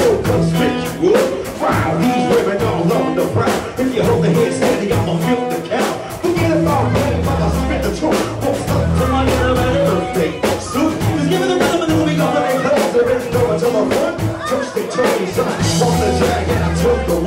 world comes rich wood. Fry these women all on the prowl. If you hold the head steady, I'ma milk the cow. Forget about money, but I spit the truth. Won't stop till my little man everything. Soon, just give me the rhythm and then we'll be there and They're ready to go until I run. Touch the toys, I want the jag and I took the